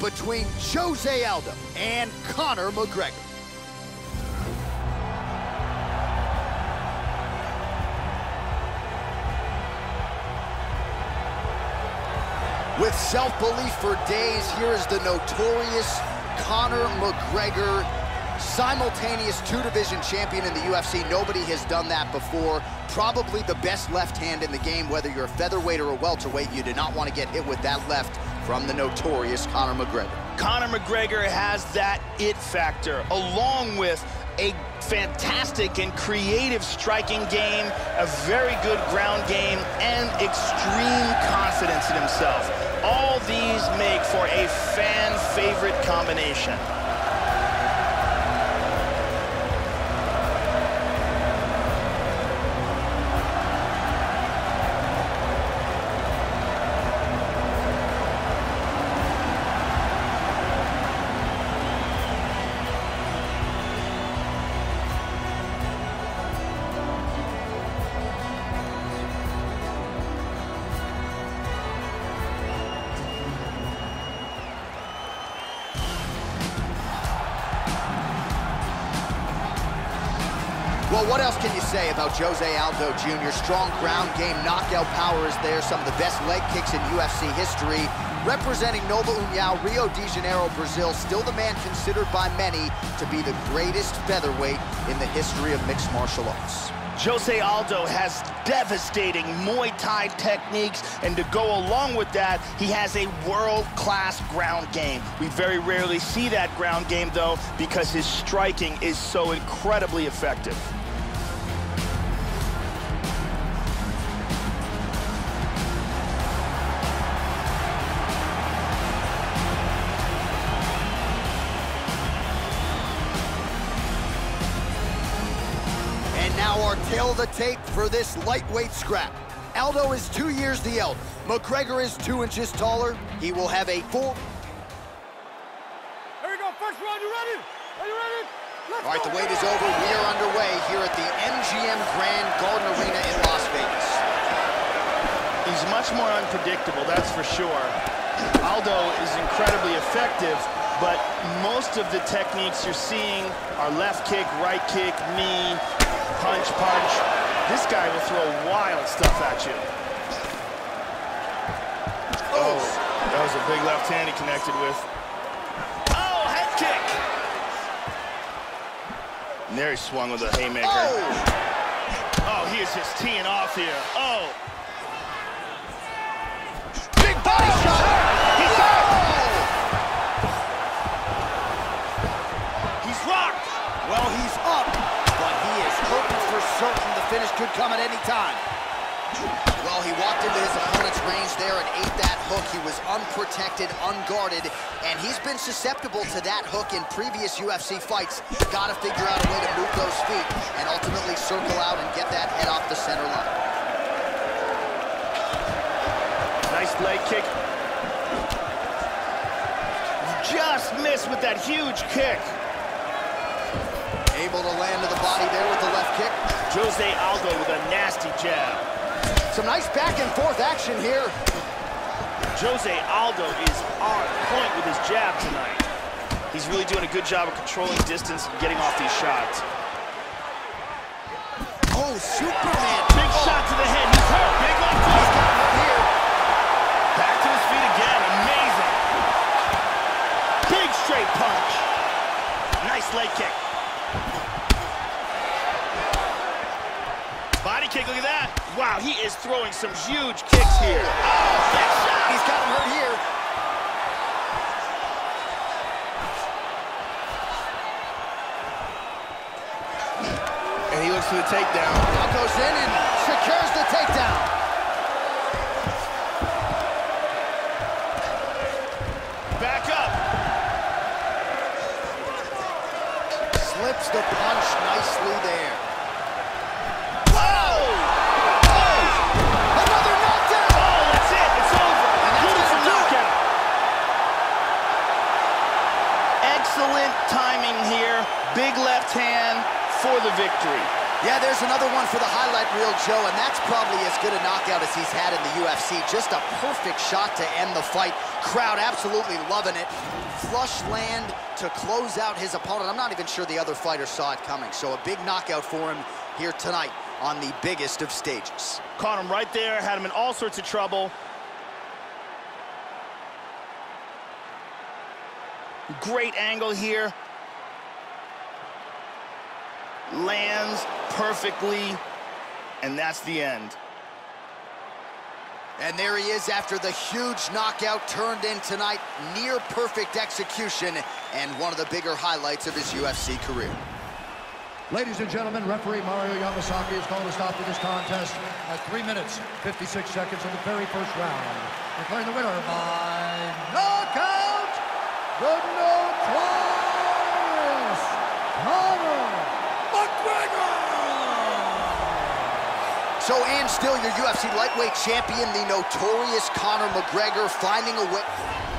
between Jose Aldo and Conor McGregor. With self-belief for days, here is the notorious Conor McGregor, simultaneous two-division champion in the UFC. Nobody has done that before. Probably the best left hand in the game, whether you're a featherweight or a welterweight. You do not want to get hit with that left from the notorious Conor McGregor. Conor McGregor has that it factor, along with a fantastic and creative striking game, a very good ground game, and extreme confidence in himself. All these make for a fan-favorite combination. Well, what else can you say about Jose Aldo Jr.? Strong ground game, knockout power is there. Some of the best leg kicks in UFC history. Representing Nova União, Rio de Janeiro, Brazil, still the man considered by many to be the greatest featherweight in the history of mixed martial arts. Jose Aldo has devastating Muay Thai techniques, and to go along with that, he has a world-class ground game. We very rarely see that ground game, though, because his striking is so incredibly effective. Now our tale of the tape for this lightweight scrap. Aldo is two years the elder. McGregor is two inches taller. He will have a full... Here we go, first round, you ready? Are you ready? Let's All right, go, the wait is over. We are underway here at the MGM Grand Garden Arena in Las Vegas. He's much more unpredictable, that's for sure. Aldo is incredibly effective, but most of the techniques you're seeing are left kick, right kick, knee, punch, punch. This guy will throw wild stuff at you. Oh. oh, that was a big left hand he connected with. Oh, head kick! And there he swung with a haymaker. Oh! Oh, he is just teeing off here. Oh! Finish could come at any time. Well, he walked into his opponent's range there and ate that hook. He was unprotected, unguarded, and he's been susceptible to that hook in previous UFC fights. Got to figure out a way to move those feet and ultimately circle out and get that head off the center line. Nice leg kick. Just missed with that huge kick. Able to land to the body there with the left kick. Jose Aldo with a nasty jab. Some nice back and forth action here. Jose Aldo is on point with his jab tonight. He's really doing a good job of controlling distance and getting off these shots. Oh, Superman. Big Oh, shot to the head. Kick, look at that. Wow, he is throwing some huge kicks here. Oh, big shot. He's got him hurt here. And he looks for the takedown. Now goes in and secures the takedown. Back up. Slips the punch nicely there. There's another one for the highlight reel, Joe, and that's probably as good a knockout as he's had in the UFC. Just a perfect shot to end the fight. Crowd absolutely loving it. Flush land to close out his opponent. I'm not even sure the other fighter saw it coming, so a big knockout for him here tonight on the biggest of stages. Caught him right there, had him in all sorts of trouble. Great angle here. Lands perfectly, and that's the end. And there he is after the huge knockout turned in tonight. Near perfect execution and one of the bigger highlights of his UFC career. Ladies and gentlemen, referee Mario Yamasaki has called a stop to this contest at 3 minutes, 56 seconds of the very first round. Declaring the winner by knockout, the notorious So, and still your UFC lightweight champion, the notorious Conor McGregor, finding a way...